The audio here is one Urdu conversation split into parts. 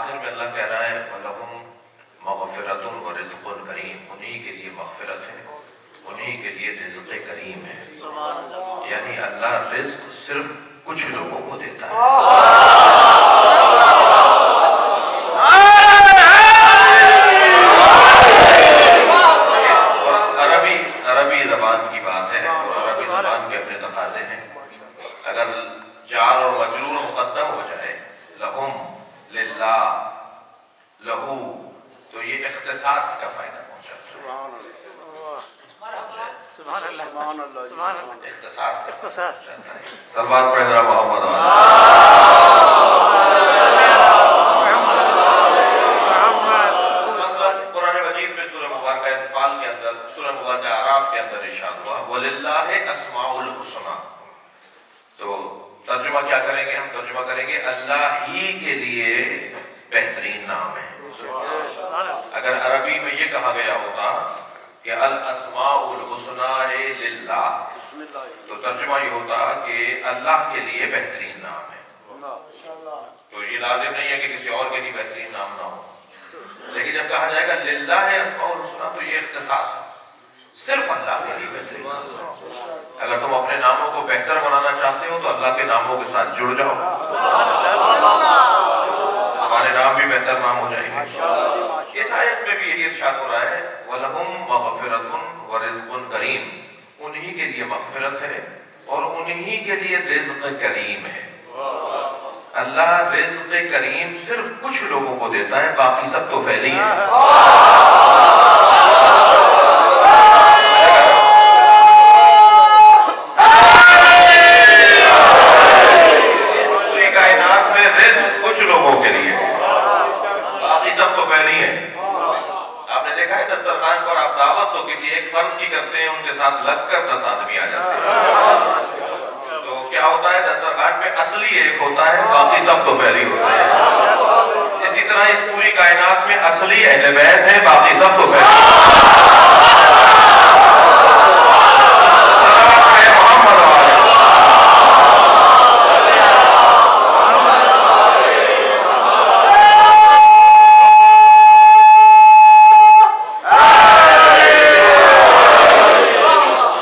آخر میں اللہ کہہ رہا ہے وَلَهُمْ مَغْفِرَةٌ وَرِزْقٌ قَرِيمٌ انہی کے لیے مغفرت ہے انہی کے لیے رزق کریم ہے۔ یعنی اللہ رزق صرف کچھ لوگوں کو دیتا ہے۔ اللہ رزق کریم صرف کچھ لوگوں کو دیتا ہے باقی سب تو پھیلی ہے اہل بیت ہیں باقی سب تو فیصلہ محمد آیا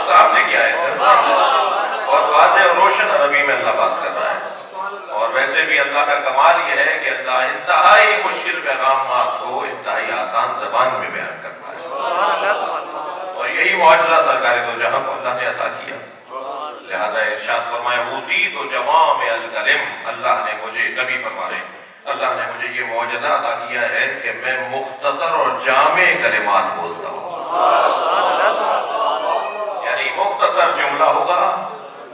سامنے کیا ہے بہت واضح اور روشن عربی میں اللہ بات کر رہا ہے اور ویسے بھی اللہ کا کمال یہ ہے کہ اللہ انتہائی مشکل پیغامات کو انتہائی آسان زبان میں بیان کرتا ہے اور یہی معجزہ سرکار دو جہاں کو اللہ نے عطا کیا لہذا ارشاد فرمایا ہوتی تو جوام الکلم اللہ نے مجھے نبی فرما رہے اللہ نے مجھے یہ معجزہ عطا کیا ہے کہ میں مختصر اور جامع کلمات بولتا ہوں یعنی مختصر جملہ ہوگا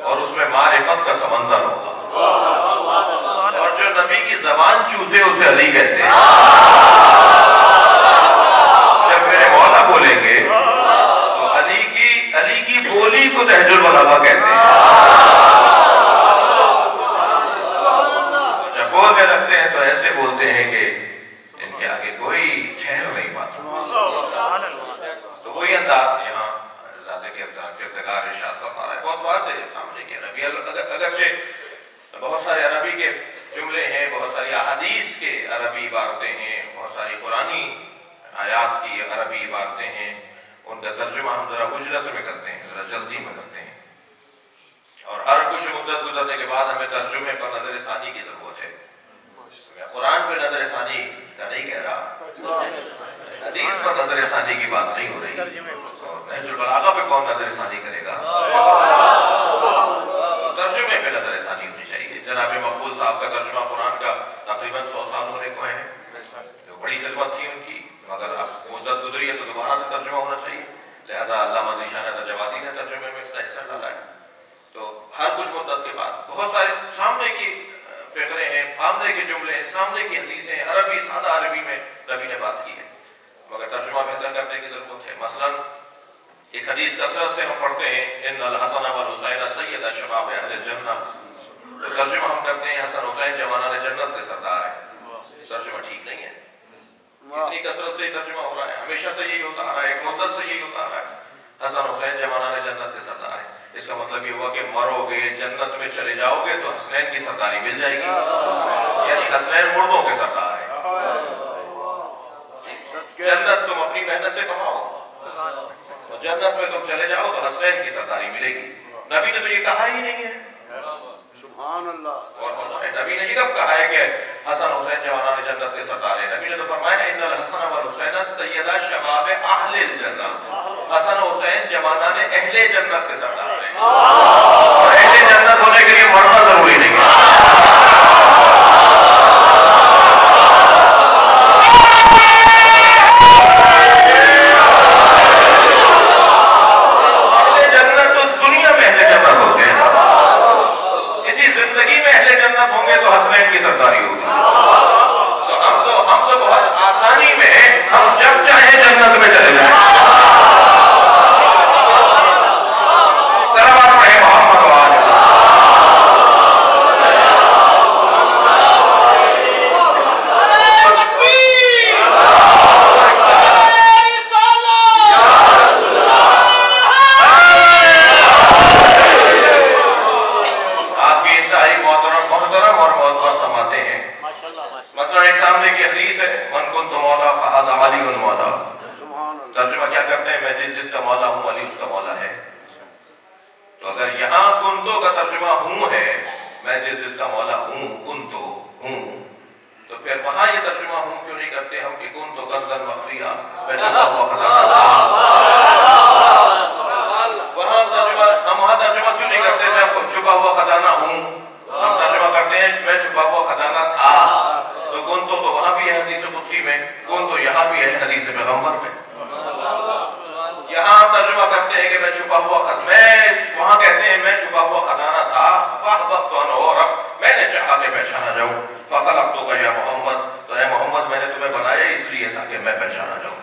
اور اس میں معرفت کا سمندر ہوگا اور جو نبی کی زبان چوسے اسے علی کہتے ہیں جب میرے مولا بولیں گے تو علی کی علی کی بولی کو نہج البلاغہ کہتے ہیں جب بولنے لگتے ہیں تو ایسے بولتے ہیں کہ ان کے آگے کوئی ٹھہر نہیں پاتا تو وہی انداز یہاں ذات کردگار ارشاد فرما رہا ہے بہت واضح ہے، سامنے کے نبی اگرچہ بہت سارے عربی کے جملے ہیں، بہت ساری احادیث کے عربی عبارتیں ہیں، بہت ساری قرآنی آیات کی عربی عبارتیں ہیں، ان کا ترجمہ ہم ذرا اجرت میں کرتے ہیں، ذرا جلدی میں کرتے ہیں۔ اور ہر کچھ مدت گزرنے کے بعد ہمیں ترجمے پر نظر ثانی کی ضرورت ہے۔ میں قرآن پہ نظر ثانی کا نہیں کہہ رہا۔ حدیث پر نظر ثانی کی بات نہیں ہو رہی۔ نہج البلاغہ پہ کون نظر ثانی کرے گا؟ ترجمے پہ نظر ثانی ہونی چاہیے۔ جناب مقبول صاحب کا ترجمہ قرآن کا تقریباً سو سال ہونے کو ہے۔ جو بڑی خدمت تھی ان کی، مگر اب مدت گزری ہے تو دوبارہ سے ترجمہ ہونا چاہیے۔ لہذا علامہ ذیشان تجواتی نے ترجمے میں اپنا حصہ ڈالا ہے۔ تو ہر کچھ مدت کے بعد بہت سارے سامنے کی فقرے ہیں سامنے کے جملے ہیں سامنے کی حدیثیں عربی سادہ عربی میں نبی نے بات کی ہے۔ مگر ترجمہ بہتر کرنے کی ضرورت ہے۔ مثلا ایک حدیث کثرت سے ہم پڑھتے ہیں ان الحسن والحسین سید شباب اہل جنہ ترجمہ ہم کرتے ہیں حسن حسین جوانان جنت کے سردار ہیں۔ ترجمہ ٹھیک نہیں ہے۔ اتنی کثرت سے ترجمہ ہو رہا ہے۔ ہمیشہ سے یہی ہوتا آ رہا ہے ایک مدت سے یہی ہوتا آ رہا ہے۔ حسن حسین جوانان جنت کے سردار ہیں۔ اس کا مطلب یہ ہوا کہ مرو گے جنت میں چلے جاؤ گے تو حسنین کی سرداری مل جائے گی۔ یعنی حسنین مردوں کے سردار ہیں۔ جنت تم اپنی محنت سے کماؤ۔ اور جنت میں تم چلے جاؤ تو حسنین کی سرداری ملے گی۔ نبی نے تو یہ کہا ہی نہیں ہے۔ سبحان اللہ۔ اور نبی نے یہ کب کہا ہے کہ حسن حسین جوانان جنت کے سردار ہیں۔ نبی نے تو فرمایا ان الحسن والحسین سیدہ شباب اہل الجنت حسن حسین جوانان اہل جنت کے سردار ہیں۔ اور اہل جنت ہونے کے لیے مرنا ضروری نہیں تھا فاحبت تو انعرف میں نے چاہا کہ پہچانا جاؤں. فخلق تو یا محمد. تو اے محمد، میں نے تمہیں بنایا اس لیے تاکہ میں پہچانا جاؤں.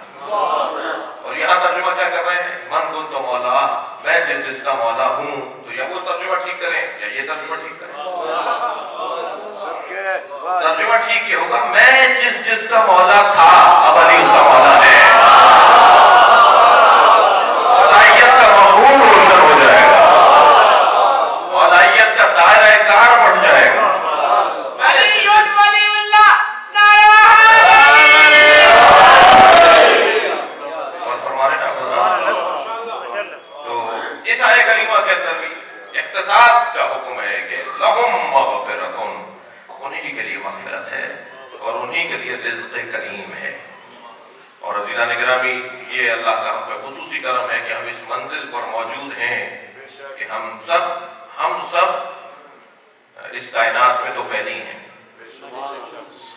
اور یہاں ترجمہ کیا کر رہے ہیں؟ من کن تو مولا، میں جس جس کا مولا ہوں، تو یا وہ ترجمہ ٹھیک کریں یا یہ ترجمہ ٹھیک کریں؟ ترجمہ ٹھیک یہ ہوگا، میں جس جس کا مولا تھا اب علی اس کا مولا ہے مولائیت کا مفہوم روشن ہو جائے گا مولائیت کا دائرہ کار بڑھ جائے گا علی ولی اللہ نعرہ اور فرمانے نا خدا تو اس آئے کریمہ کے اندر بھی اختصاص کا حکم ہے کہ لہم مغفرتن انہی کے لیے مغفرت ہے اور انہی کے لیے رزق کریم ہے اور عزیزان گرامی یہ اللہ کا ہم پہ خصوصی کرم ہے کہ ہم اس منزل پر موجود ہیں کہ ہم سب ہم سب اس کائنات میں تو پھیلی ہیں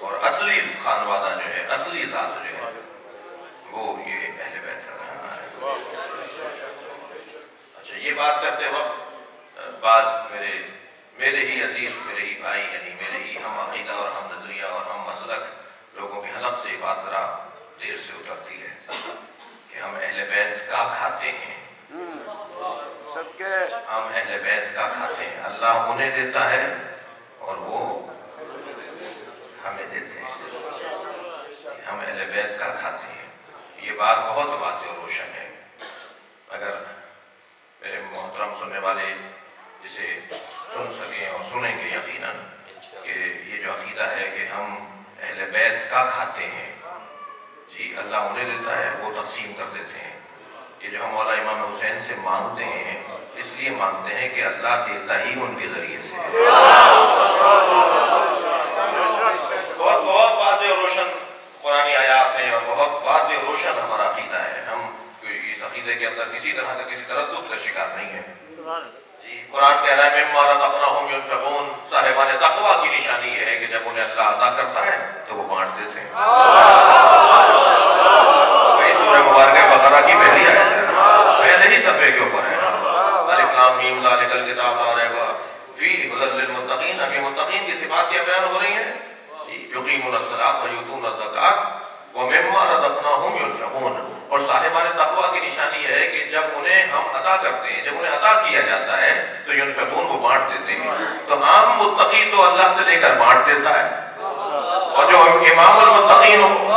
اور اصلی خانوادہ جو ہے اصلی ذات جو ہے وہ یہ اہل بیت کا گھرانہ ہے اچھا یہ بات کرتے وقت بعض میرے میرے ہی عزیز میرے ہی بھائی یعنی میرے ہی ہم عقیدہ اور ہم نظریہ اور ہم مسلک لوگوں کے حلق سے یہ بات ذرا دیر سے اترتی ہے کہ ہم اہل بیت کا کھاتے ہیں سب کے ہم اہل بیت کا کھاتے ہیں اللہ انہیں دیتا ہے اور وہ ہمیں دیتے ہیں ہم اہل بیت کا کھاتے ہیں یہ بات بہت واضح اور روشن ہے اگر میرے محترم سننے والے اسے سن سکیں اور سنیں گے یقیناً کہ یہ جو عقیدہ ہے کہ ہم اہل بیت کا کھاتے ہیں۔ جی اللہ انہیں دیتا ہے، وہ تقسیم کر دیتے ہیں۔ یہ جو ہم مولا امام حسین سے مانگتے ہیں، اس لیے مانگتے ہیں کہ اللہ دیتا ہی ان کے ذریعے سے۔ بہت بہت واضح روشن قرآن آیات ہیں اور بہت واضح روشن ہمارا عقیدہ ہے۔ ہم کوئی اس عقیدے کے اندر کسی طرح کا کسی تردد کا شکار نہیں ہے جی قرآن کہہ رہا ہے مما رزقناہم ينفقون صاحبان تقوی کی نشانی یہ ہے کہ جب انہیں اللہ عطا کرتا ہے تو وہ بانٹ دیتے ہیں۔ سورہ مبارکہ بقرہ کی پہلی آیت ہے۔ پہلے ہی صفحے کے اوپر ہے۔ الف لام میم ذالک الکتاب لا ریب فی ھدی للمتقین اب یہ متقین کی صفات کیا بیان ہو رہی ہیں؟ جی، یقیمون الصلاۃ و یؤتون الزکات ومما رزقناہم ينفقون۔ اور صاحبان تقوی کی نشانی یہ ہے کہ جب انہیں ہم عطا کرتے ہیں، جب انہیں عطا کیا جاتا ہے، تو ینفقون کو بانٹ دیتے ہیں۔ تو عام متقی تو اللہ سے لے کر بانٹ دیتا ہے۔ اور جو امام المتقین ہو۔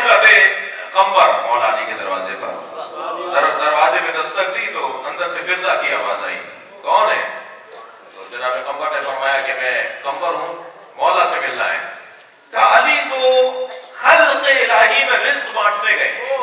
پہنچے ہیں۔ حضرت قمبر مولا علی جی کے دروازے پر۔ در دروازے میں دستک دی تو اندر سے فضا کی آواز آئی۔ کون ہے؟ تو جناب قمبر نے فرمایا کہ میں قمبر ہوں۔ مولا سے ملنا ہے۔ کہا علی تو خلق الہی میں رزق بانٹنے گئے۔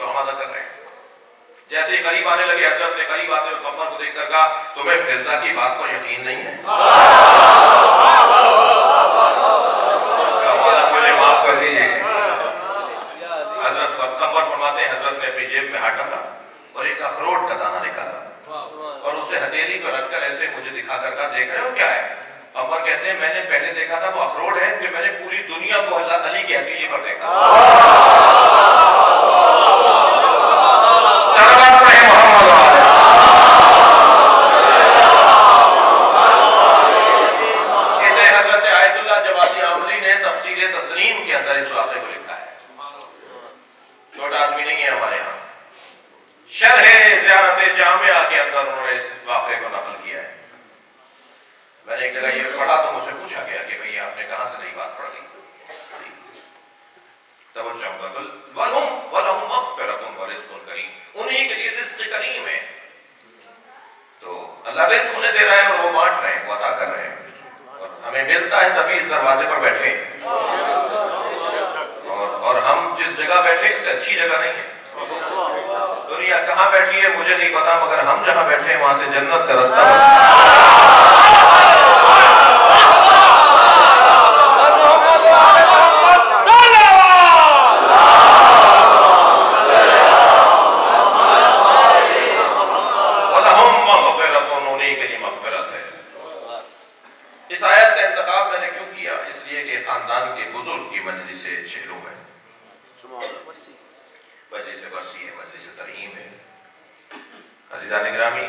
ہیں اس کی کر رہے ہیں۔ جیسے ہی قریب آنے لگے، حضرت نے قریب آتے ہوئے کمبر کو دیکھ کر کہا، تمہیں فضا کی بات پر یقین نہیں ہے؟ معاف کر دیجیے حضرت کمبر فرماتے ہیں، حضرت نے اپنی جیب میں ہاتھ ڈالا اور ایک اخروٹ کا دانہ نکالا اور اسے ہتھیلی پہ رکھ کر ایسے مجھے دکھا کر کہا، دیکھ رہے ہو کیا ہے؟ ابا کہتے ہیں، میں نے پہلے دیکھا تھا وہ اخروٹ ہے پھر میں نے پوری دنیا کو اللہ علی کے ہتھیلی پر دیکھا صلوات رہے محمد وعلى اسے حضرت آیت اللہ جوادی عاملی نے تفسیر تسلیم کے اندر اس واقعے کو لکھا ہے چھوٹا آدمی نہیں ہے ہمارے یہاں شرح زیارت جامعہ کے اندر انہوں نے اس واقعے کو نقل کیا ہے میں نے ایک جگہ یہ پڑھا تو مجھ سے پوچھا گیا کہ بھئی آپ نے کہاں سے نئی بات پڑھ لی توجہ بدل وَلَهُمْ وَلَهُمْ مَغْفِرَةٌ وَرِزْقٌ کریم۔ انہی کے لیے رزق کریم ہے۔ تو اللہ رزق انہیں دے رہا ہے اور وہ بانٹ رہے ہیں، وہ عطا کر رہے ہیں۔ اور ہمیں ملتا ہے تبھی اس دروازے پر بیٹھے۔ اور اور ہم جس جگہ بیٹھے، اس سے اچھی جگہ نہیں ہے۔ دنیا کہاں بیٹھی ہے، مجھے نہیں پتا، مگر ہم جہاں بیٹھے ہیں، وہاں سے جنت کا رستہ بنتا ہے وَلَهُمْ مَغْفِرَةٌ انہی کے لیے مغفرت ہے اس آیت کا انتخاب میں نے کیوں کیا اس لیے کہ خاندان کے بزرگ کی مجلس چھلو ہے مجلس برسی ہے، مجلس ترہیم ہے۔ عزیزان گرامی،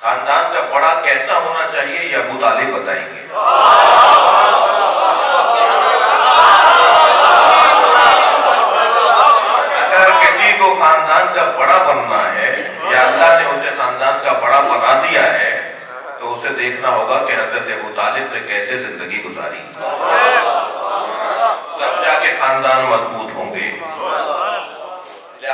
خاندان کا بڑا کیسا ہونا چاہیے یہ ابو طالب بتائیں گے اگر کسی کو خاندان کا بڑا بننا ہے یا اللہ نے اسے خاندان کا بڑا بنا دیا ہے، تو اسے دیکھنا ہوگا کہ حضرت ابو طالب نے کیسے زندگی گزاری۔ تب جا کے خاندان مضبوط ہوں گے۔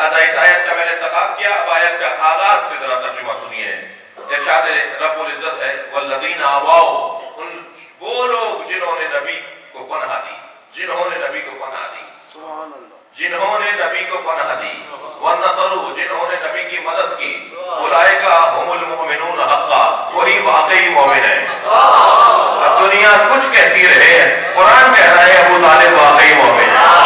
لہذا اس آیت کا میں نے انتخاب کیا۔ اب آیت کا آغاز سے ذرا ترجمہ سنیے۔ ارشاد رب العزت ہے۔ والذین آواؤ ان وہ لوگ جنہوں نے نبی کو پناہ دی۔ جنہوں نے نبی کو پناہ دی۔ سبحان اللہ۔ جنہوں نے نبی کو پناہ دی۔ وَنَصَرُوا جنہوں نے نبی کی مدد کی۔ اولئک هم المؤمنون حقا۔ وہی واقعی مومن ہے اب دنیا کچھ کہتی رہے۔ قرآن کہہ رہا ہے ابو طالب واقعی مومن ہے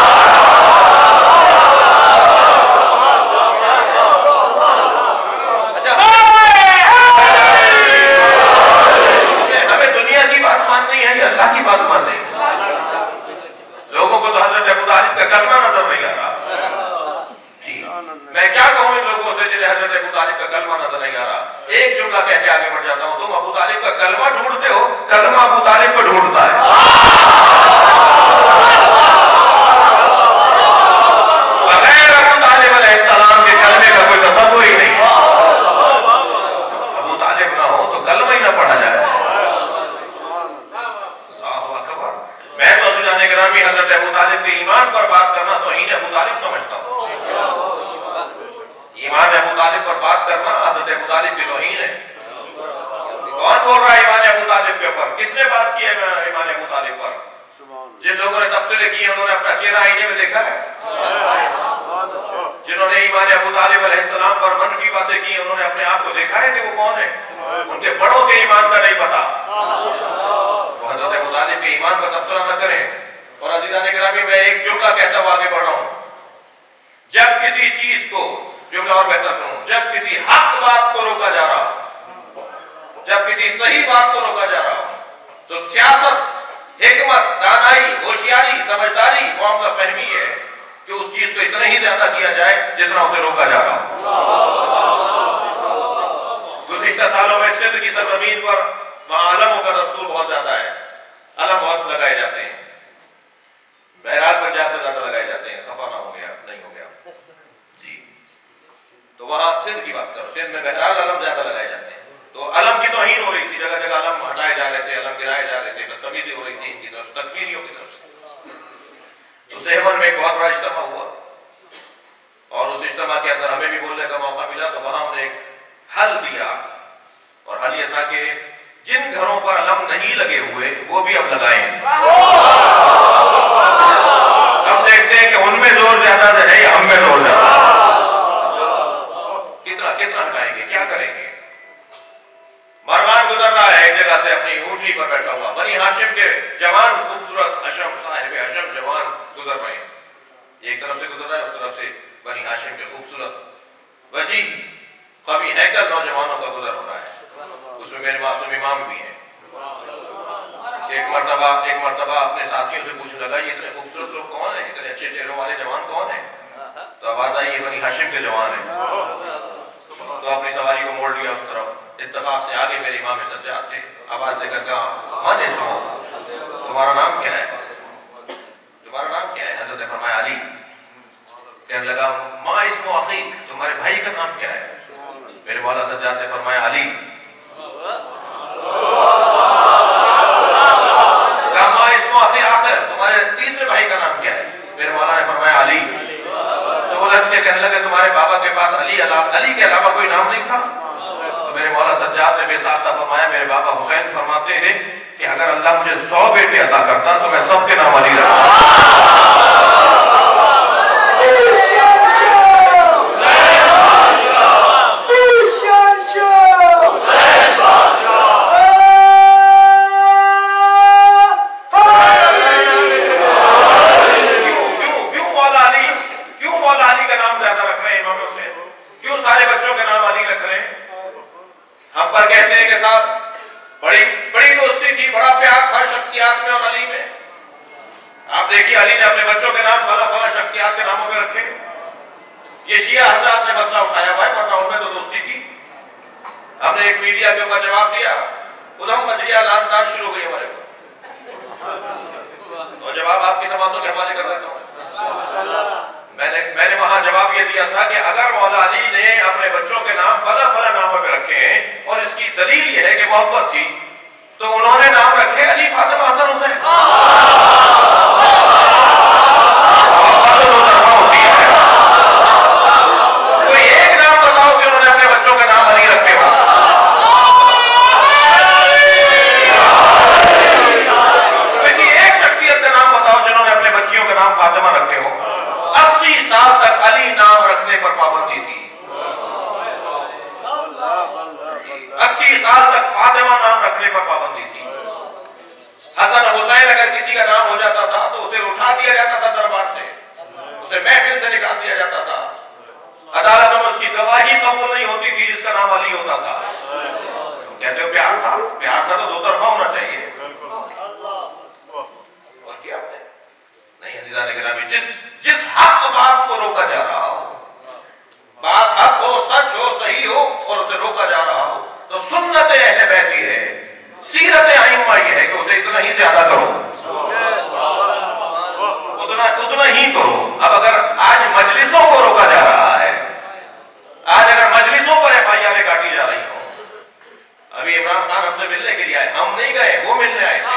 اچھا ہمیں- ہمیں دنیا کی بات ماننی ہے یا اللہ کی بات ماننی ہے لوگوں کو تو حضرت ابو طالب کا کلمہ نظر نہیں آ رہا جی میں کیا کہوں ان لوگوں سے جنہیں حضرت ابو طالب کا کلمہ نظر نہیں آ رہا ایک جملہ کہہ کے آگے بڑھ جاتا ہوں، تم ابو طالب کا کلمہ ڈھونڈتے ہو، کلمہ ابو طالب کو ڈھونڈتا ہے بغیر ابو طالب علیہ السلام کے کلمے کا کوئی تصور ہی نہیں ابو طالب نہ ہو تو کلمہ ہی نہ پڑھا جائے اللہ اکبر میں تو عزیزان گرامی حضرت ابو طالب کے ایمان پر بات کرنا تو ہی ابو طالب سمجھتا ہوں ایمان ابو طالب پر بات کرنا حضرت ابو طالب کی توہین ہے کون بول رہا ہے ایمان ابو طالب کے اوپر کس نے بات کی ہے ایمان ابو طالب پر سبحان جن لوگوں نے تبصرے کیے انہوں نے اپنا چہرہ آئینے میں دیکھا ہے؟ جنہوں نے ایمان ابو طالب علیہ السلام پر منفی باتیں کی، انہوں نے اپنے آپ کو دیکھا ہے کہ وہ کون ہے ان کے بڑوں کے ایمان کا نہیں پتا۔ وہ حضرت ابو طالب کے ایمان کا تبصرہ نہ کریں۔ اور عزیزان گرامی، میں ایک جملہ کہتا ہوں، آگے بڑھ رہا ہوں۔ جب کسی چیز کو، جملہ اور بہتر کروں، جب کسی حق بات کو روکا جا رہا ہو جب کسی صحیح بات کو روکا جا رہا ہو تو سیاست حکمت، دانائی، ہوشیاری، سمجھداری معاملہ فہمی ہے کہ اس چیز کو اتنا ہی زیادہ کیا جائے جتنا اسے روکا جا رہا ہو۔ گزشتہ سالوں میں سندھ کی سرزمین پر وہاں علموں کا دستور بہت زیادہ ہے۔ علم بہت لگائے جاتے ہیں۔ بہرحال پنجاب سے زیادہ لگائے جاتے ہیں۔ خفا نہ ہو گیا، نہیں ہو گیا۔ جی۔ تو وہاں سندھ کی بات کرو، سندھ میں بہرحال علم زیادہ لگائے جاتے ہیں۔ تو علم کی توہین ہو رہی تھی، جگہ جگہ علم ہٹائے جا رہے تھے، علم گرائے جا رہے تھے بدتمیزی ہو رہی تھی ان کی طرف تکمیریوں کی طرف سے۔ تو سہون میں ایک بہت بڑا اجتماع ہوا۔ اور اس اجتماع کے اندر ہمیں بھی بولنے کا موقع ملا، تو وہاں ہم نے ایک حل دیا۔ اور حل یہ تھا کہ جن گھروں پر علم نہیں لگے ہوئے، وہ بھی اب لگائیں۔ ہم دیکھتے ہیں کہ ان میں زور زیادہ ہے ہم میں زور زیادہ؟ کتنا کتنا ہٹائیں گے؟ کیا کریں گے؟ مروان گزر رہا ہے، ایک جگہ سے اپنی اونٹی پر بیٹھا ہوا۔ بنی ہاشم کے جوان خوبصورت اشم صاحب اشم جوان گزر رہے ہیں ایک طرف سے گزر رہا ہے، اس طرف سے بنی ہاشم کے خوبصورت وجی کبھی ہیکر نوجوانوں کا گزر ہو رہا ہے۔ اس میں میرے معصوم امام بھی ہیں۔ ایک مرتبہ ایک مرتبہ اپنے ساتھیوں سے پوچھنے لگا، یہ اتنے خوبصورت لوگ کون ہیں؟ اتنے اچھے چہروں والے جوان کون ہیں؟ تو آواز آئی، یہ بنی ہاشم کے جوان ہیں۔ تو اپنی سواری کو موڑ لیا اس طرف۔ اتفاق سے آگے میرے امام سجاد تھے آواز دے کر کہا من اسمو تمہارا نام کیا ہے تمہارا نام کیا ہے حضرت نے فرمایا علی کہنے لگا ما اسمو اخیق تمہارے بھائی کا نام کیا ہے میرے مولا سجاد نے فرمایا علی کہا ما اسمو اخی آخر تمہارے تیسرے بھائی کا نام کیا ہے میرے مولا نے فرمایا علی تو وہ لچ کے کہنے لگا تمہارے بابا کے پاس علی علی کے علاوہ کوئی نام نہیں تھا مولا سجاد نے بے ساختہ فرمایا، میرے بابا حسین فرماتے ہیں کہ اگر اللہ مجھے سو بیٹے عطا کرتا تو میں سب کے نام علی ہوں کیوں کیوں کیوں مولا علی کیوں مولا علی کا نام زیادہ رکھ رہے ہیں امام حسین کیوں سارے بچوں کے نام علی رکھ رہے ہیں ہم پر کہتے بڑی بڑی دوستی تھی، بڑا پیار تھا شخصیات میں اور علی میں۔ آپ دیکھیے، علی نے اپنے بچوں کے نام فلا فلا شخصیات کے ناموں پہ رکھے۔ یہ شیعہ حضرات نے مسئلہ اٹھایا، بھائی، ورنہ ان میں تو دوستی تھی۔ ہم نے ایک میڈیا کے اوپر جواب دیا ادھم مجریہ لان تان شروع ہو گئی ہمارے پر تو جواب آپ کی سماعتوں کے حوالے کر دیتا ہوں میں نے میں نے وہاں جواب یہ دیا تھا کہ اگر مولا علی نے اپنے بچوں کے نام فلا فلا ناموں پہ رکھے ہیں اور اس کی دلیل یہ ہے کہ محبت تھی۔ تو انہوں نے نام رکھے علی فاطمہ حسن حسین محبت تو دو طرفہ ہوتی ہے کوئی ایک نام بتاؤ کہ انہوں نے اپنے بچوں کے نام علی رکھے ہوں کسی ایک شخصیت کا نام بتاؤ جنہوں نے اپنے بچیوں کے نام فاطمہ رکھے ہو اسی سال تک علی نام رکھنے پر پابندی تھی اسی سال تک فاطمہ نام رکھنے پر پابندی تھی حسن حسین اگر کسی کا نام ہو جاتا تھا تو اسے اٹھا دیا جاتا تھا دربار سے اسے محفل سے نکال دیا جاتا تھا عدالت میں اس کی گواہی قبول نہیں ہوتی تھی جس کا نام علی ہوتا تھا۔ کہتے ہو پیار تھا پیار تھا تو دو طرفہ ہونا چاہیے۔ اور کیا آپ نے؟ نہیں عزیزان گرامی جس جس حق بات کو روکا جا رہا ہو بات حق ہو سچ ہو صحیح ہو اور اسے روکا جا رہا ہو تو سنت اہل بیت یہ ہے سیرت ائمہ یہ ہے کہ اسے اتنا ہی زیادہ کرو۔ اتنا اتنا ہی کرو۔ اب اگر آج مجلسوں کو روکا جا رہا آج اگر مجلسوں پر ایف آئی آر کاٹی جا رہی ہوں ابھی عمران خان ہم سے ملنے کے لیے آئے، ہم نہیں گئے، وہ ملنے آئے تھے۔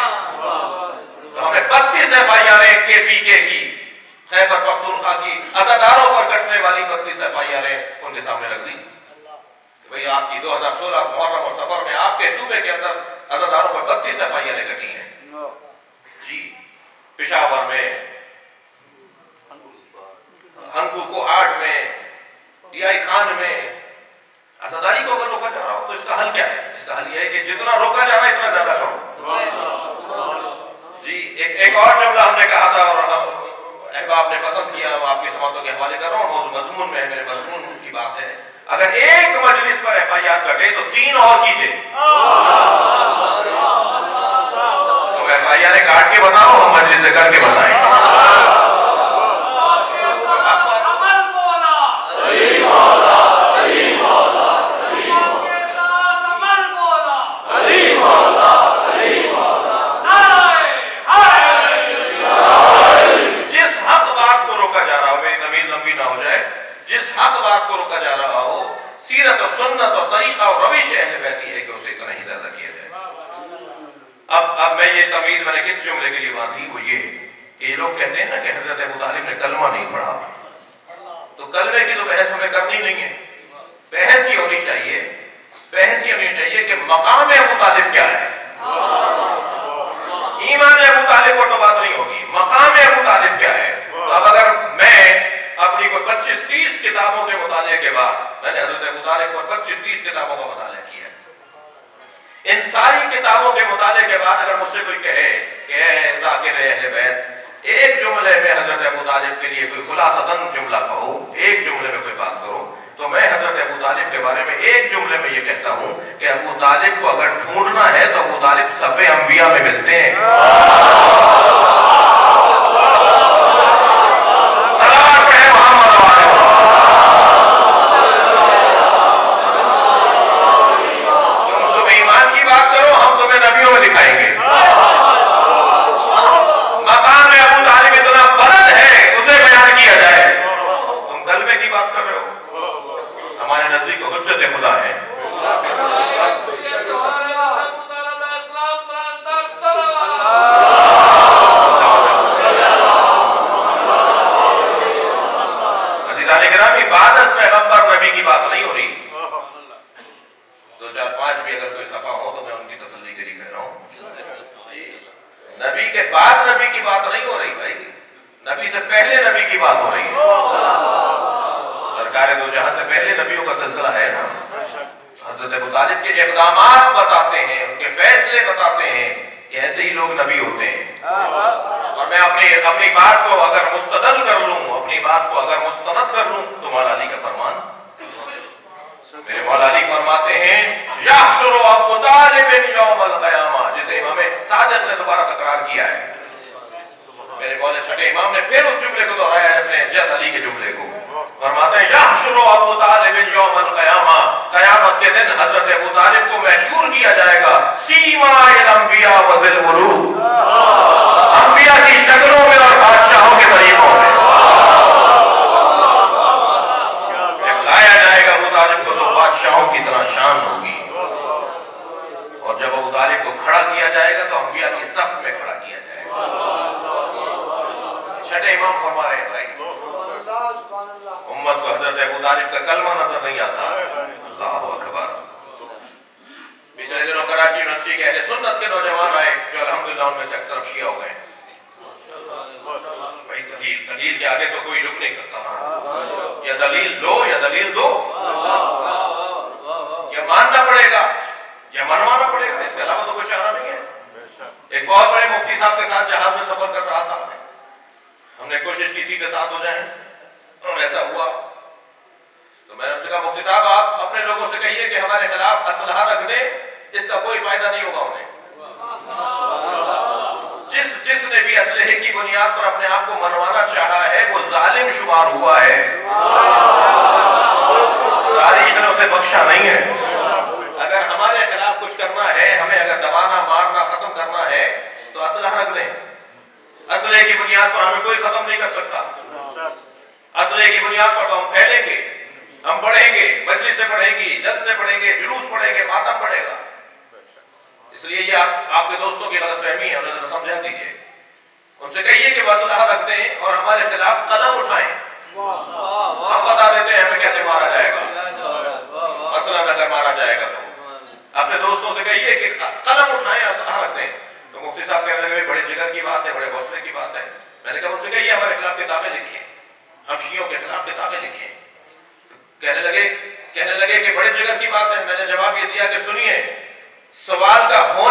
تو ہمیں بتیس ایف آئی آر کے پی کے کی، خیبر پختونخوا کی عزاداروں پر کٹنے والی بتیس ایف آئی آر ان کے سامنے رکھ دی۔ کہ بھئی آپ کی دو ہزار سولہ محرم اور سفر میں آپ کے صوبے کے اندر عزاداروں پر بتیس ایف آئی آر کٹی ہیں۔ جی پشاور میں ہنگو کو آٹھ میں ڈی آئی خان میں عزاداری کو اگر روکا جا رہا ہو تو اس کا حل کیا ہے؟ اس کا حل یہ ہے کہ جتنا روکا جا رہا ہے اتنا زیادہ کرو جی ایک ایک اور جملہ ہم نے کہا تھا اور ہم احباب نے پسند کیا، ہم آپ کی سماعتوں کے حوالے کر رہا ہوں مضمون میں میرے مضمون کی بات ہے۔ اگر ایک مجلس پر ایف آئی آر کٹے تو تین اور کیجیے۔ تو ایف آئی آر کاٹ کے بتاؤ ہم مجلس سے کر کے بتائیں عمل بولا صحیح مولا صحیح مولا صحیح کے ساتھ عمل بولا صحیح مولا صحیح مولا نعرہ حیدر جس حق بات کو روکا جا رہا ہو میری زمین لمبی نہ ہو جائے جس حق بات کو روکا جا رہا ہو سیرت اور سنت اور طریقہ اور روش اہل بیتی ہے کہ اسے اتنا ہی زیادہ کیا جائے۔ اب اب میں یہ تمید میں نے کس جملے کے لیے باندھی؟ وہ یہ کہ یہ لوگ کہتے ہیں نا کہ حضرت ابو طالب نے کلمہ نہیں پڑھا۔ تو کلمے کی تو بحث ہمیں کرنی نہیں ہے۔ بحث یہ ہونی چاہیے، بحث یہ ہونی چاہیے کہ مقام ابو طالب کیا ہے۔ ایمان ابو طالب کو تو بات نہیں ہوگی، مقام ابو طالب کیا ہے۔ اب اگر اپنی کوئی پچیس تیس کتابوں کے مطالعے کے بعد، میں نے حضرت ابو طالب پر پچیس تیس کتابوں کا مطالعہ کیا ہے۔ ان ساری کتابوں کے مطالعے کے بعد اگر مجھ سے کوئی کہے کہ ذاکر اہل بیت، ایک جملے میں حضرت ابو طالب کے لیے کوئی خلاصتاً جملہ کہو ایک جملے میں کوئی بات کرو تو میں حضرت ابو طالب کے بارے میں ایک جملے میں یہ کہتا ہوں کہ ابو طالب کو اگر ڈھونڈنا ہے تو ابو طالب صفے انبیاء میں ملتے ہیں۔ جائے گا تو انبیاء کی صف میں کھڑا کیا جائے گا۔ چھٹے امام فرما رہے ہیں بھائی۔ امت کو حضرت ابو طالب کا کلمہ نظر نہیں آتا۔ اللہ اکبر۔ پچھلے دنوں کراچی یونیورسٹی کے اہل سنت کے نوجوان آئے جو الحمدللہ ان میں سے اکثر شیعہ ہو گئے بھائی، دلیل دلیل کے آگے تو کوئی رک نہیں سکتا نا۔ یا دلیل لو یا دلیل دو۔ یا ماننا پڑے گا یا منوانا پڑے گا، اس کے علاوہ تو کوئی چارہ نہیں ہے۔ ایک بہت بڑے مفتی صاحب کے ساتھ جہاز میں سفر کر رہا تھا میں ہم نے کوشش کی سیدھے ساتھ ہو جائیں۔ اور ایسا ہوا۔ تو میں نے ان سے کہا، مفتی صاحب، آپ اپنے لوگوں سے کہیے کہ ہمارے خلاف اسلحہ رکھ دیں، اس کا کوئی فائدہ نہیں ہوگا انہیں۔ جس جس نے بھی اسلحے کی بنیاد پر اپنے آپ کو منوانا چاہا ہے، وہ ظالم شمار ہوا ہے۔ تاریخ نے اسے بخشا نہیں ہے۔ اگر ہمارے کچھ کرنا ہے ہمیں اگر دبانا مارنا ختم کرنا ہے تو اسلحہ رکھ دیں اسلحے کی بنیاد پر ہمیں کوئی ختم نہیں کر سکتا۔ اسلحے کی بنیاد پر تو ہم پھیلیں گے۔ ہم بڑھیں گے مجلس سے بڑھیں گی جلد سے بڑھیں گے جلوس پڑھیں گے ماتم پڑے گا۔ اس لیے یہ آپ کے دوستوں کی غلط فہمی ہے انہیں سمجھا دیجیے ان سے کہیے کہ وہ اسلحہ رکھتے ہیں اور ہمارے خلاف قدم اٹھائیں۔ ہم بتا دیتے ہیں ہمیں کیسے مارا جائے گا۔ مسئلہ جائے گا تو اپنے دوستوں سے کہیے کہ قدم اٹھائیں اور رکھتے ہیں تو مفتی صاحب کہنے لگے بڑے جگر کی بات ہے، بڑے حوصلے کی بات ہے۔ میں نے کہا، ان سے کہیے، ہمارے خلاف کتابیں لکھیں۔ ہم شیعوں کے خلاف کتابیں لکھیں۔ کہنے لگے کہنے لگے کہ بڑے جگر کی بات ہے۔ میں نے جواب یہ دیا کہ سنیے، سوال کا ہونا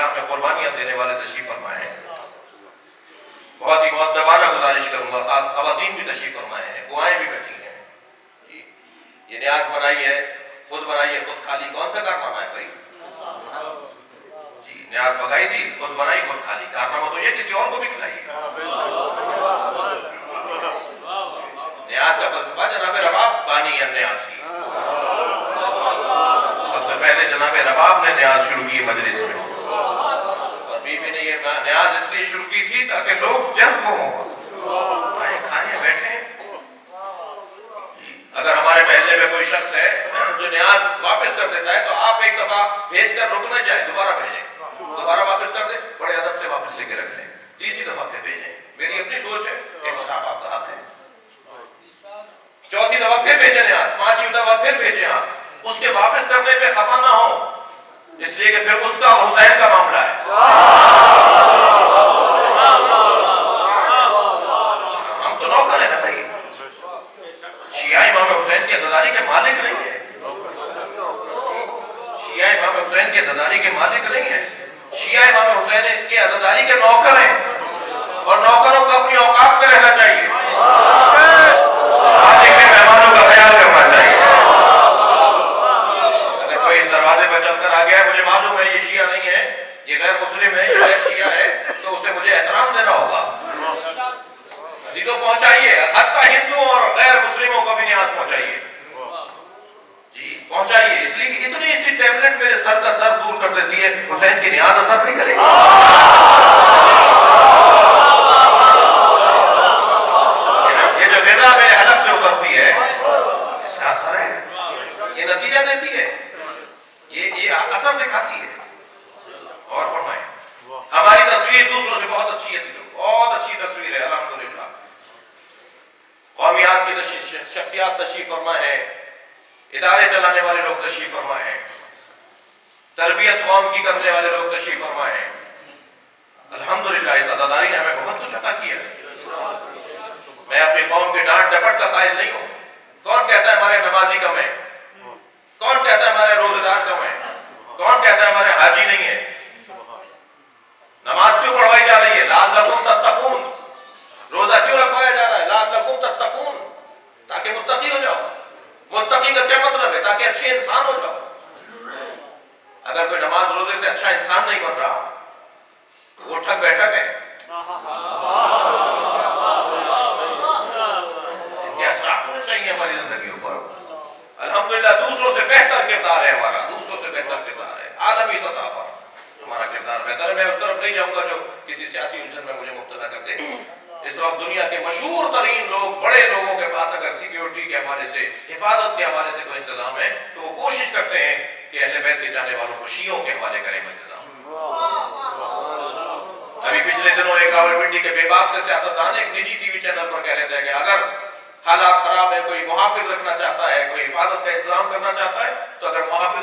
راہ میں قربانیاں دینے والے تشریف فرمائے ہیں۔ بہت ہی بہت دبانہ گزارش کروں گا۔ خواتین بھی تشریف فرمائے ہیں گوائیں بھی بیٹھی ہیں۔ جی، یہ نیاز بنائی ہے، خود بنائی ہے، خود خالی۔ کون سا کارنامہ ہے بھائی؟ جی، نیاز بگائی تھی، خود بنائی، خود خالی۔ کارنامہ تو یہ کسی اور کو بھی کھلائیے۔ نیاز کا فلسفہ جناب رباب بانی ہے نیاز کی۔ سب سے پہلے جناب رباب نے نیاز شروع کی مجلس میں۔ بیوی نے یہ نیاز اس لیے شروع کی تھی تاکہ لوگ جذب ہوں۔ آئے کھائیں بیٹھیں اگر ہمارے محلے میں کوئی شخص ہے جو نیاز واپس کر دیتا ہے تو آپ ایک دفعہ بھیج کر روک نہ جائیں، دوبارہ بھیجیں۔ دوبارہ واپس کر دیں، بڑے ادب سے واپس لے کے رکھ لیں۔ تیسری دفعہ پھر بھیجیں۔ میری اپنی سوچ ہے، ایک مطاف آپ کا ہاتھ ہے۔ چوتھی دفعہ پھر بھیجیں نیاز، پانچویں دفعہ پھر بھیجیں آپ۔ اس کے واپس کرنے پہ خفا نہ ہو اس لیے کہ پھر اس کا حسین کا معاملہ ہے۔ ہم تو نوکر ہیں نا بھائی۔ شیعہ امام حسین کی عزاداری کے مالک نہیں ہیں۔ شیعہ امام حسین کی عزاداری کے مالک نہیں ہیں۔ شیعہ امام حسین کی عزاداری کے نوکر ہیں۔ اور نوکروں کو اپنی اوقات میں رہنا چاہیے۔ یہ غیر مسلم ہے، یہ غیر شیعہ ہے، تو اسے مجھے احترام دینا ہوگا۔ جی تو پہنچائیے۔ حتیٰ ہندو اور غیر مسلموں کو بھی نیاز پہنچائیے۔ جی پہنچائیے۔ اس لیے اتنی اسی ٹیبلٹ میرے سر کا درد دور کر دیتی ہے، حسین کی نیاز اثر نہیں کرے گی۔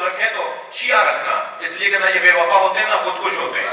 رکھیں تو شیعہ رکھنا۔ اس لیے کہ نہ یہ بے وفا ہوتے ہیں، نہ خود خوش ہوتے ہیں۔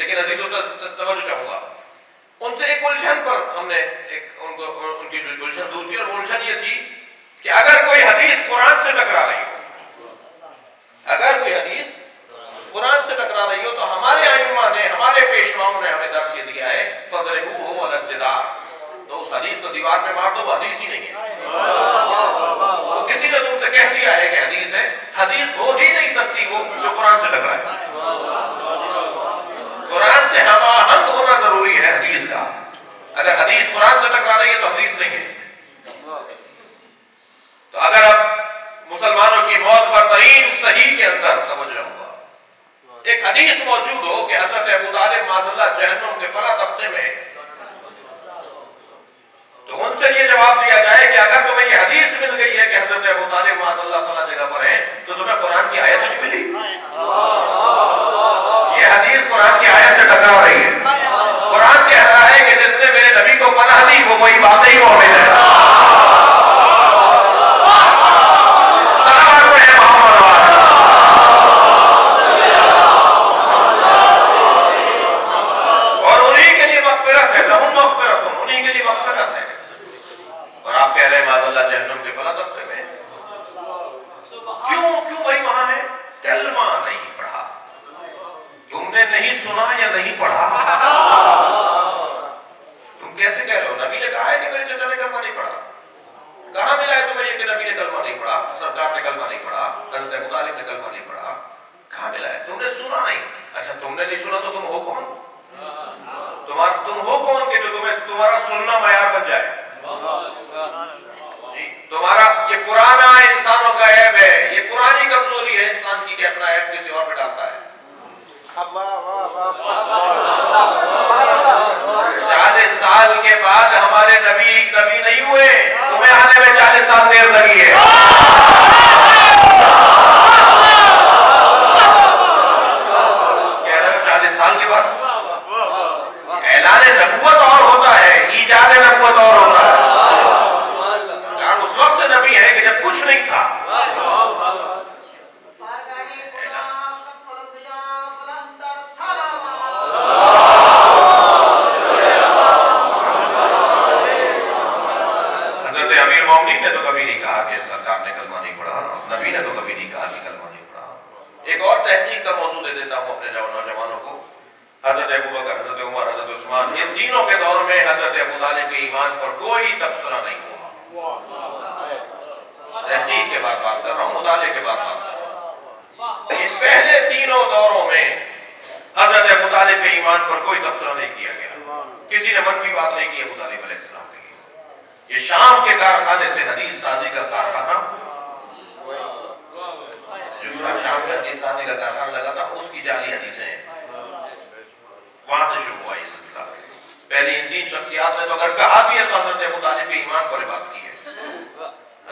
لیکن عزیز کا توجہ ہوا؟ ان سے ایک الجھن پر ہم نے ایک ان کو ان کی الجھن دور کی اور الجھن یہ تھی کہ اگر کوئی حدیث قرآن سے ٹکرا رہی ہو، اگر کوئی حدیث قرآن سے ٹکرا رہی ہو تو ہمارے ائمہ نے، ہمارے پیشواؤں نے ہمیں درس یہ دیا ہے فضر ہو الجدا تو اس حدیث کو دیوار پہ مار دو، وہ حدیث ہی نہیں ہے۔ کسی نے تم سے کہہ دیا ہے کہ حدیث ہے، حدیث ہو ہی نہیں سکتی وہ جو قرآن سے ٹکرا ہے۔ قرآن سے ہم آہنگ ہونا ضروری ہے حدیث کا۔ اگر حدیث قرآن سے ٹکرا رہی ہے تو حدیث نہیں ہے۔ تو اگر آپ مسلمانوں کی موت پر ترین صحیح کے اندر توجہ ہوں گا ایک حدیث موجود ہو کہ حضرت ابو طالب معذ اللہ جہنم کے فلا طبقے میں۔ تو ان سے یہ جواب دیا جائے کہ اگر تمہیں یہ حدیث مل گئی ہے کہ حضرت ابو طالب معاذ اللہ فلاں جگہ پر ہیں، تو تمہیں قرآن کی آیت نہیں ملی۔ یہ حدیث قرآن سے ٹکرا رہی ہے۔ قرآن کہہ رہا ہے کہ جس نے میرے نبی کو پناہ دی، وہ وہی واقعی مومن ہے سلام پڑھے محمد وعلا۔ اور انہی کے لیے مغفرت ہے لہم مغفرت انہی کے لیے مغفرت ہے اور آپ کہہ رہے ہیں معاذ اللہ جہنم کے فلا طبقے میں کیوں کیوں بھائی وہاں ہے کلمہ نہیں پڑھا تم نے سنا یا نہیں پڑھا؟ تم کیسے کہہ رہے ہو؟ نبی نے کہا ہے کہ میرے چچا نے کلمہ نہیں پڑھا۔ کہاں ملا ہے تمہیں یہ کہ نبی نے کلمہ نہیں پڑھا؟ سرکار نے کلمہ نہیں پڑھا حضرت ابو طالب نے کلمہ نہیں پڑھا۔ کہاں ملا ہے؟ تم نے سنا نہیں۔ اچھا تم نے نہیں سنا تو تم ہو کون؟ تمہارا تم ہو کون کہ جو تمہیں تمہارا سننا معیار بن جائے؟ جی تمہارا یہ پرانا انسانوں کا عیب ہے۔ یہ پرانی کمزوری ہے۔ انسان کی کہ اپنا عیب کسی اور پہ ڈالتا ہے۔ چالیس سال کے بعد ہمارے نبی کبھی نہیں ہوئے، تمہیں آنے میں چالیس سال دیر لگی ہے کہہ رہے ہو چالیس سال کے بعد اعلان نبوت اور ہوتا ہے ایجاد نبوت اور ہوتا ہے کارن اس وقت سے نبی ہے کہ جب کچھ نہیں تھا حضرت امیر مومنین نے تو کبھی نہیں کہا کہ سرکار نے کلمہ نہیں پڑھا نبی نے تو کبھی نہیں کہا کہ کلمہ نہیں پڑھا ایک اور تحقیق کا موضوع دے دیتا ہوں اپنے نوجوانوں کو حضرت ابو بکر، حضرت عمر، حضرت عثمان ان تینوں کے دور میں حضرت ابو طالب کے ایمان پر کوئی تبصرہ نہیں ہوا۔ تحقیق کے بعد بات کر رہا ہوں، مطالعے کے بعد بات کر رہا ہوں۔ ان پہلے تینوں دوروں میں حضرت ابو طالب کے ایمان پر کوئی تبصرہ نہیں کیا گیا۔ کسی نے منفی بات نہیں کی، ابو طالب علیہ السلام کے لیے۔ یہ شام کے کارخانے سے حدیث سازی کا کارخانہ۔ جو شام میں حدیث سازی کا کارخانہ لگا تھا، اس کی جعلی حدیثیں ہیں۔ وہاں سے شروع ہوا یہ سلسلہ۔ پہلی ان تین شخصیات نے تو اگر کہا بھی ہے تو حضرت ابو طالب کے ایمان پر بات کی ہے۔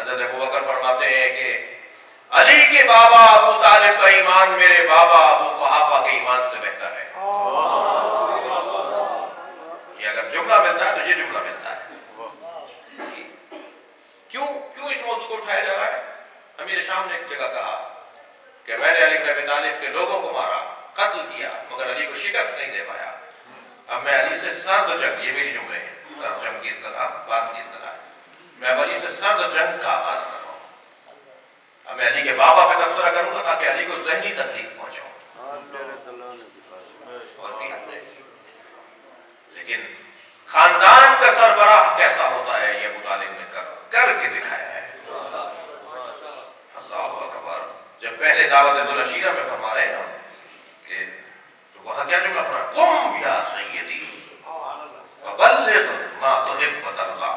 حضرت ابو بکر فرماتے ہیں کہ علی کے بابا ابو طالب کا ایمان میرے بابا ابو قحافہ کے ایمان سے بہتر ہے۔ یہ اگر جملہ ملتا ہے تو یہ جملہ ملتا ہے۔ کیوں کیوں اس موضوع کو اٹھایا جا رہا ہے؟ امیر شام نے ایک جگہ کہا کہ میں نے علی بن طالب کے لوگوں کو مارا۔ قتل کیا مگر علی کو شکست نہیں دے پایا۔ اب میں علی سے سرد جنگ یہ میری جملے ہیں۔ سرد جنگ کی اصطلاح بات کی اصطلاح ہے میں اب علی سے سرد جنگ کا آغاز کر رہا ہوں۔ اب میں علی کے بابا پہ تبصرہ کروں گا تاکہ علی کو ذہنی تکلیف پہنچاؤں اور بھی لیکن خاندان کا سربراہ کیسا ہوتا ہے یہ ابو طالب نے کر کر کے دکھایا ہے۔ اللہ اکبر۔ جب پہلے دعوت ذوالشیرہ میں فرما رہے ہیں وہاں کیا جملہ فرما قم یا سیدی۔ وبلغ ما تحب وترضى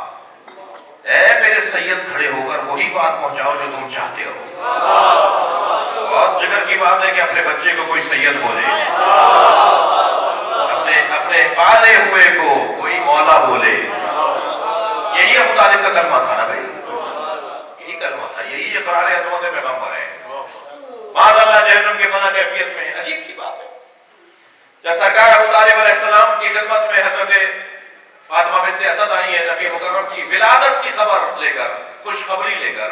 اے میرے سید، کھڑے ہو کر وہی بات پہنچاؤ جو تم چاہتے ہو۔ بہت جگر کی بات ہے کہ اپنے بچے کو کوئی سید بولے۔ اپنے اپنے پالے ہوئے کو کوئی مولا بولے۔ یہی ابو طالب کا کلمہ تھا نا بھائی۔ یہی کلمہ تھا۔ یہی اقرار عظمت پیغمبر ہے۔ بعض اللہ جہنم کے فنا کیفیت میں عجیب سی بات ہے۔ جب سرکار ابو طالب علیہ السلام کی خدمت میں حضرت فاطمہ بنت اسد آئی ہیں نبی مکرم کی ولادت کی خبر لے کر، خوشخبری لے کر۔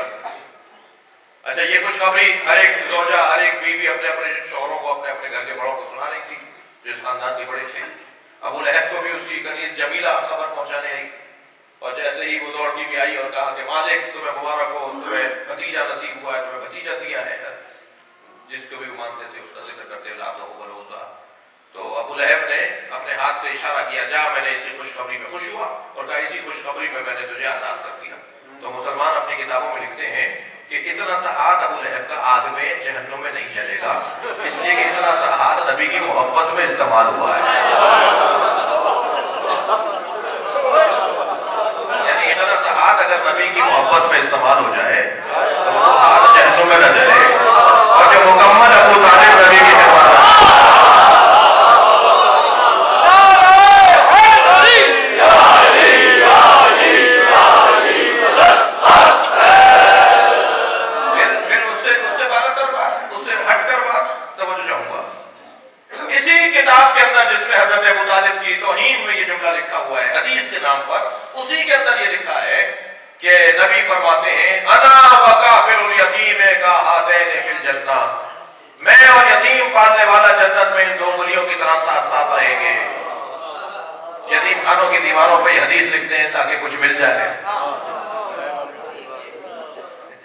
اچھا یہ خوشخبری ہر ایک زوجہ، ہر ایک بیوی اپنے اپنے شوہروں کو، اپنے اپنے گھر کے بڑوں کو سنا رہی تھی، جو اس خاندان کی بڑی تھی۔ ابو لہب کو بھی اس کی کنیز جمیلہ خبر پہنچانے آئی۔ اور جیسے ہی وہ دوڑتی بھی آئی اور کہا کہ مالک، تمہیں مبارک ہو، تمہیں بھتیجا نصیب ہوا ہے، تمہیں بھتیجا دیا ہے۔ جس کو بھی وہ مانتے تھے، اس کا ذکر کرتے، لا تو بلوزا تو ابو لہب نے اپنے ہاتھ سے اشارہ کیا، جا، میں نے اسی خوشخبری پہ خوش ہوا اور کہا، اسی خوشخبری پہ میں نے تجھے آزاد کر دیا۔ تو مسلمان اپنی کتابوں میں لکھتے ہیں کہ اتنا سا ہاتھ ابو لہب کا آگ میں جہنم میں نہیں چلے گا۔ اس لیے کہ اتنا سا ہاتھ نبی کی محبت میں استعمال ہوا ہے۔ یعنی اتنا سا ہاتھ اگر نبی کی محبت میں استعمال ہو جائے تو وہ ہاتھ جہنم میں نہ جلے اور جو مکمل ابو طالب فرماتے ہیں، انا وکافر الیتیم کا ہاتین فی الجنہ میں اور یتیم پالنے والا جنت میں ان دو گلیوں کی طرح ساتھ ساتھ رہیں گے۔ یتیم خانوں کی دیواروں پہ یہ حدیث لکھتے ہیں تاکہ کچھ مل جائے۔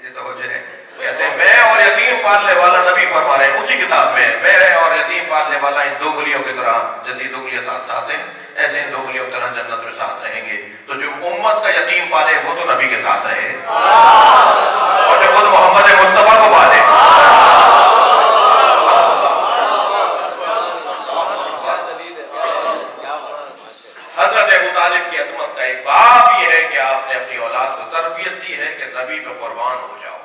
یہ تو ہو جائے۔ کہتے ہیں میں اور یتیم پالنے والا نبی فرما رہے ہیں۔ اسی کتاب میں میں اور یتیم پالنے والا ان دو گلیوں کی طرح جیسی دو گلیاں ساتھ ساتھ ہیں، ایسے ان دو گلیوں کی طرح جنت میں ساتھ رہیں گے۔ تو جو امت کا یتیم پالے، وہ تو نبی کے ساتھ رہے۔ اور جو خود محمد مصطفیٰ کو پالے۔ حضرت ابو طالب کی عظمت کا ایک باب یہ ہے کہ آپ نے اپنی اولاد کو تربیت دی ہے کہ نبی پہ قربان ہو جاؤ۔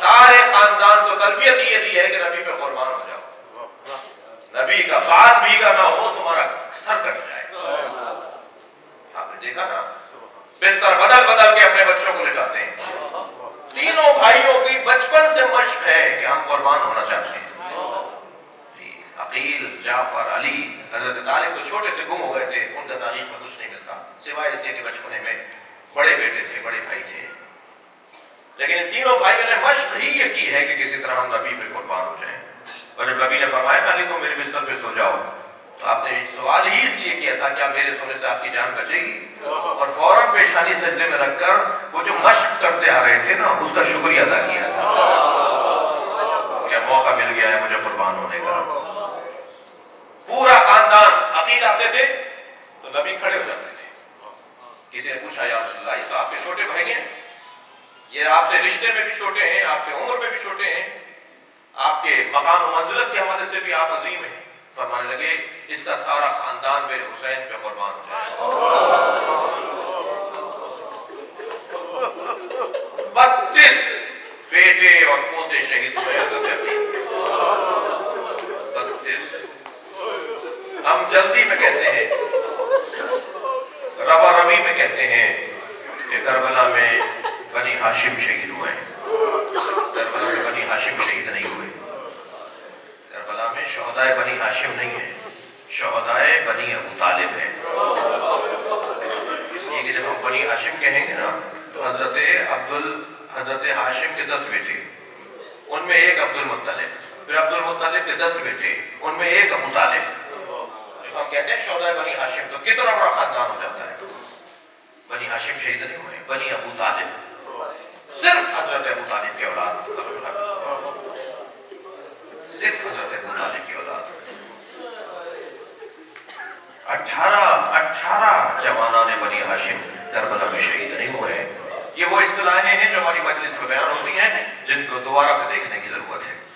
سارے خاندان کو تربیت یہ دی ہے کہ نبی پہ قربان ہو جاؤ۔ نبی کا بات بھی کا نہ ہو، تمہارا سر کٹ جائے۔ آپ نے دیکھا نا؟ بستر بدل بدل کے اپنے بچوں کو لٹاتے ہیں۔ تینوں بھائیوں کی بچپن سے مشق ہے کہ ہم قربان ہونا چاہتے ہیں۔ جی، عقیل، جعفر، علی، حضرت طالب تو چھوٹے سے گم ہو گئے تھے، ان کا تاریخ میں کچھ نہیں ملتا، سوائے اس کے بچپنے میں بڑے بیٹے تھے، بڑے بھائی تھے۔ لیکن ان تینوں بھائیوں نے مشق ہی یہ کی ہے کہ کسی طرح ہم نبی پہ قربان ہو جائیں۔ اور جب نبی نے فرمایا علی تو میرے بستر پہ سو جاؤ، تو آپ نے ایک سوال ہی اس لیے کیا تھا کہ آپ میرے سونے سے آپ کی جان بچے گی؟ اور فوراً پیشانی سجدے میں رکھ کر وہ جو مشق کرتے آ رہے تھے نا، اس کا شکریہ ادا کیا۔ تھا موقع مل گیا ہے مجھے قربان ہونے کا؟ پورا خاندان عقیل آتے تھے تو نبی کھڑے ہو جاتے تھے۔ کسی نے پوچھا، یا رسول اللہ، یہ تو آپ کے چھوٹے بھائی ہیں۔ یہ آپ سے رشتے میں بھی چھوٹے ہیں، آپ سے عمر میں بھی چھوٹے ہیں۔ آپ کے مقام و منزلت کے حوالے سے بھی آپ عظیم ہیں۔ فرمانے لگے، اس کا سارا خاندان میرے حسین پہ قربان ہو جائے۔ بتیس بیٹے اور پوتے شہید ہوئے۔ بتیس۔ ہم جلدی میں کہتے ہیں ربا روی میں کہتے ہیں کہ کربلا میں بنی ہاشم شہید ہوئے کربلا میں بنی ہاشم شہید نہیں ہوئے۔ کربلا میں شہدائے بنی ہاشم نہیں ہے شہدائے بنی ابو طالب ہے اس لیے کہ جب ہم بنی ہاشم کہیں گے نا، تو حضرت عبد حضرت ہاشم کے دس بیٹے۔ ان میں ایک عبد المطلب پھر عبد المطلب کے دس بیٹے۔ ان میں ایک ابو طالب۔ جب ہم کہتے ہیں شہدائے بنی ہاشم، تو کتنا بڑا خاندان ہو جاتا ہے؟ بنی ہاشم شہید نہیں ہوئے، بنی ابو طالب۔ صرف حضرت ابو طالب کی اولاد۔ صرف حضرت ابو طالب کی اولاد۔ اٹھارہ اٹھارہ جوانان بنی ہاشم کربلا میں شہید نہیں ہوئے۔ یہ وہ اصطلاحیں ہیں جو ہماری مجلس میں بیان ہوتی ہیں، جن کو دوبارہ سے دیکھنے کی ضرورت ہے۔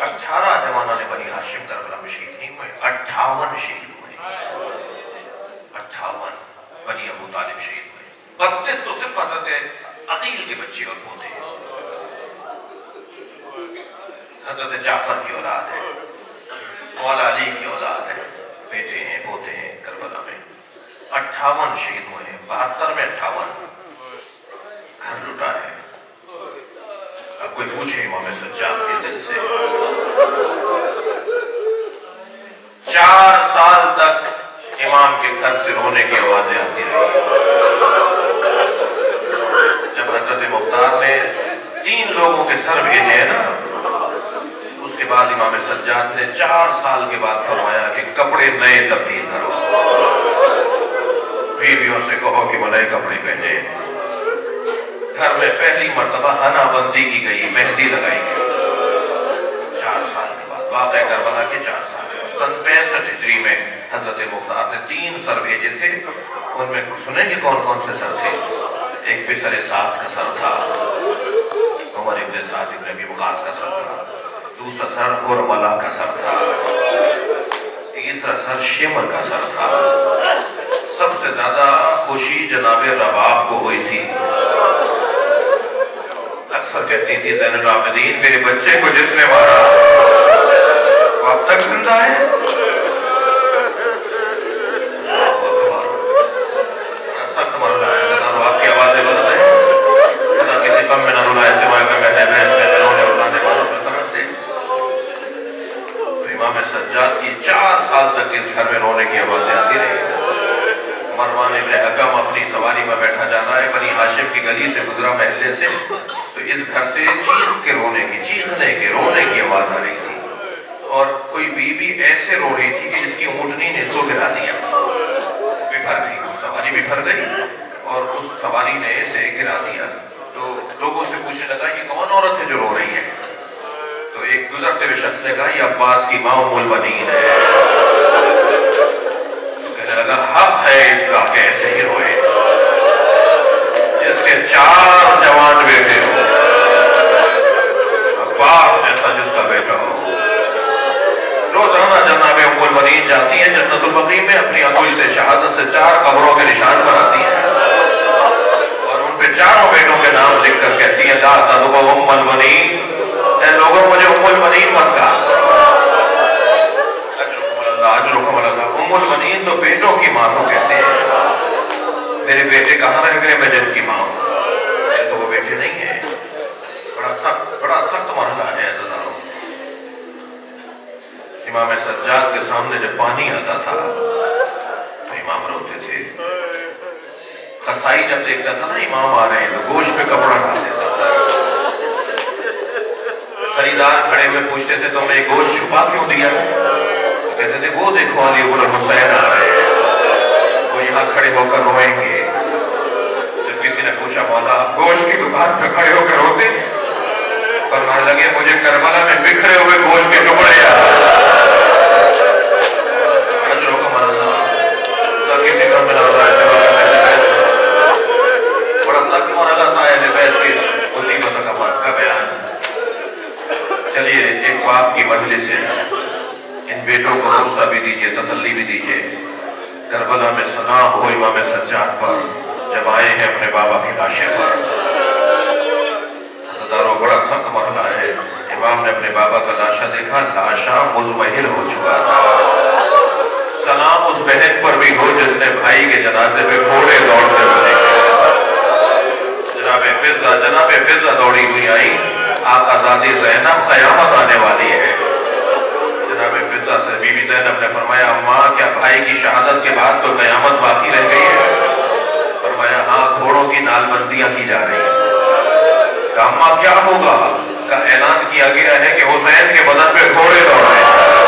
اٹھارہ جوانان بنی ہاشم کربلا میں شہید نہیں ہوئے، اٹھاون شہید ہوئے۔ اٹھاون بنی ابو طالب شہید ہوئے۔ بتیس تو صرف حضرت عقیل کے بچے اور پوتے ہیں۔ حضرت جعفر کی اولاد ہے، مولا علی کی اولاد ہے، بیٹے ہیں، پوتے ہیں کربلا میں۔ اٹھاون شہید ہوئے ہیں، بہتر میں اٹھاون۔ گھر لٹا ہے۔ اب کوئی پوچھے امام سجاد کے دل سے چار سال تک امام کے گھر سے رونے کی آوازیں آتی رہی جب حضرت مختار نے تین لوگوں کے سر بھیجے ہیں نا اس کے بعد امام سجاد نے چار سال کے بعد فرمایا کہ کپڑے نئے تبدیل کرو بیویوں سے کہو کہ وہ نئے کپڑے پہنے گھر میں پہلی مرتبہ ہنا بندی کی گئی، مہندی لگائی گئی۔ چار سال کے بعد واقع کربلا کے چار سال کے بعد۔ سن پینسٹھ ہجری میں حضرت مختار نے تین سر بھیجے تھے۔ ان میں سنیں گے کون کون سے سر تھے؟ ایک بسر سات کا سر تھا، عمر ابن سعد ابن ابی وقاص کا سر تھا۔ دوسرا سر غرملا کا سر تھا۔ تیسرا سر شمر کا سر تھا۔ سب سے زیادہ خوشی جناب رباب کو ہوئی تھی۔ اکثر کہتی تھی زین العابدین میرے بچے کو جس نے مارا۔ وہ اب تک زندہ ہے۔ سخت مرنا ہے۔ آپ کی آوازیں ہیں۔ کسی کم میں نہ سوائے میں میں رونے امام سجاد کی چار سال تک اس گھر میں رونے کی آوازیں آتی رہی۔ مروان ابن حکم اپنی سواری میں بیٹھا جا رہا ہے۔ بنی ہاشم کی گلی سے گزرا محلے سے۔ اس گھر سے چیخ کے رونے کی، چیخنے کے رونے کی آواز آ رہی تھی۔ اور کوئی بی بی ایسے رو رہی تھی کہ جس کی اونٹنی نے سو گرا دیا۔ بکھر گئی، وہ سواری بکھر گئی اور اس سواری نے اسے گرا دیا۔ تو لوگوں سے پوچھنے لگا، یہ کون عورت ہے جو رو رہی ہے؟ تو ایک گزرتے ہوئے شخص نے کہا، یہ عباس کی ماں ام البنین ہے۔ تو کہنے لگا، حق ہے اس کا کہ ایسے ہی روئے۔ کے چار جوان بیٹے ہو عباس جیسا جس کا بیٹا ہو۔ روزانہ جناب ام المدین جاتی ہیں جنت البقی میں، اپنی انگوش سے شہادت سے چار قبروں کے نشان بناتی ہیں۔ اور ان پہ چاروں بیٹوں کے نام لکھ کر کہتی ہیں، لا تدعو ام المدین اے لوگوں، مجھے ام المدین مت کہا۔ اجرکم اللہ اجرکم اللہ۔ ام المدین تو بیٹوں کی ماں کو کہتے ہیں میرے بیٹے کہاں رہ گئے میں جن کی ماں ہوں یہ تو وہ بیٹے نہیں ہیں بڑا سخت بڑا سخت مرحلہ ہے عزتاروں امام سجاد کے سامنے جب پانی آتا تھا، تو امام روتے تھے۔ قصائی جب دیکھتا تھا نا، امام آ رہے ہیں تو گوشت پہ کپڑا ڈال دیتا تھا۔ خریدار کھڑے ہوئے پوچھتے تھے تم نے گوشت چھپا کیوں دیا؟ تو کہتے تھے، وہ دیکھو علی ابن حسین آ رہے ہیں۔ وہ یہاں کھڑے ہو کر روئیں گے۔ جب کسی نے پوچھا، مولا، آپ گوشت کی دکان پہ کھڑے ہو کر روتے؟ ہیں فرمانے لگے، مجھے کربلا میں بکھرے ہوئے گوشت کے ٹکڑے یاد تھا اہل بیت کی کا کا بیان چلیے، ایک باپ کی مجلس ہے۔ ان بیٹوں کو غصہ بھی دیجیے تسلی بھی دیجیے کربلا میں سلام ہو، امام سجاد پر۔ جب آئے ہیں اپنے بابا کی لاشے پر۔ ہزاروں بڑا سخت مرحلہ ہے۔ امام نے اپنے بابا کا لاشا دیکھا لاشا مزمحل ہو چکا تھا۔ سلام اس بہن پر بھی ہو، جس نے بھائی کے جنازے پہ گھوڑے دوڑتے ہوئے دیکھے جناب فضا جناب فضا دوڑی ہوئی آئی۔ آقا زادی زینب قیامت آنے والی ہے۔ جناب فضا سے بی بی زینب نے فرمایا اماں کیا بھائی کی شہادت کے بعد تو قیامت باقی رہ گئی ہے؟ فرمایا ہاں گھوڑوں کی نال بندیاں کی جا رہی ہیں۔ کہا اماں کیا ہوگا؟ کا اعلان کیا گیا ہے کہ حسین کے بدن پہ گھوڑے دوڑ رہے ہیں۔